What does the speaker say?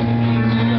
Tchau.